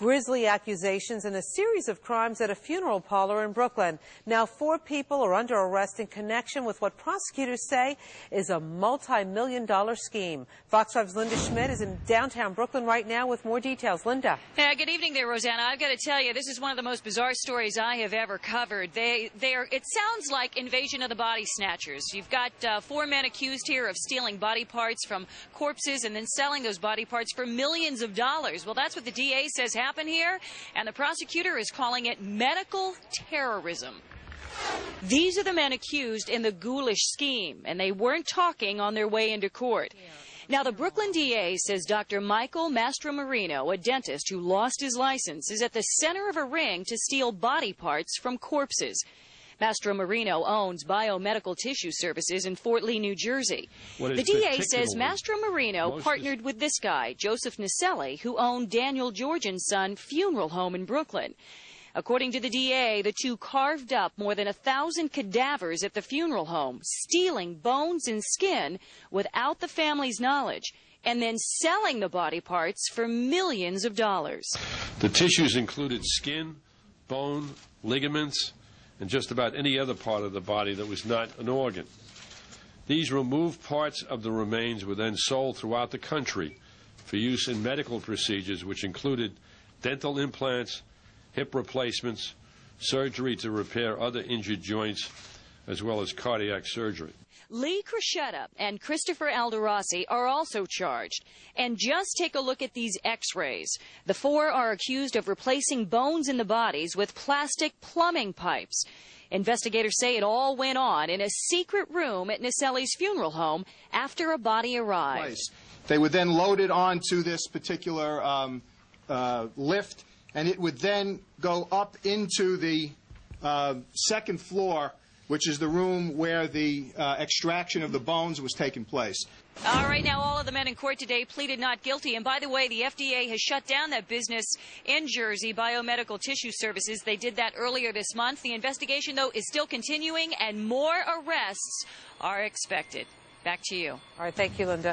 grisly accusations and a series of crimes at a funeral parlor in Brooklyn. Now, four people are under arrest in connection with what prosecutors say is a multi-million dollar scheme. Fox 5's Linda Schmidt is in downtown Brooklyn right now with more details. Linda. Yeah, good evening there, Rosanna. I've got to tell you, this is one of the most bizarre stories I have ever covered. They, they are, it sounds like invasion of the body snatchers. You've got uh, four men accused here of stealing body parts from corpses and then selling those body parts for millions of dollars. Well, that's what the DA says happened here, and the prosecutor is calling it medical terrorism. These are the men accused in the ghoulish scheme, and they weren't talking on their way into court. Now, the Brooklyn DA says Dr. Michael Mastromarino, a dentist who lost his license, is at the center of a ring to steal body parts from corpses. Mastromarino owns biomedical tissue services in Fort Lee, New Jersey. The DA says Mastromarino partnered with this guy, Joseph Nicelli, who owned Daniel George and Son funeral home in Brooklyn. According to the DA, the two carved up more than a thousand cadavers at the funeral home, stealing bones and skin without the family's knowledge, and then selling the body parts for millions of dollars. The tissues included skin, bone, ligaments, and just about any other part of the body that was not an organ. These removed parts of the remains were then sold throughout the country for use in medical procedures, which included dental implants, hip replacements, surgery to repair other injured joints, as well as cardiac surgery. Lee Cruceta and Christopher Aldorasi are also charged. And just take a look at these x rays. The four are accused of replacing bones in the bodies with plastic plumbing pipes. Investigators say it all went on in a secret room at Nicelli's funeral home after a body arrived. They were then loaded onto this particular um, uh, lift, and it would then go up into the uh, second floor which is the room where the uh, extraction of the bones was taking place. All right, now all of the men in court today pleaded not guilty. And by the way, the FDA has shut down that business in Jersey, Biomedical Tissue Services. They did that earlier this month. The investigation, though, is still continuing, and more arrests are expected. Back to you. All right, thank you, Linda.